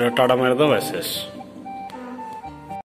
এটা টাটা মেরে দাও ব্যাস শেষ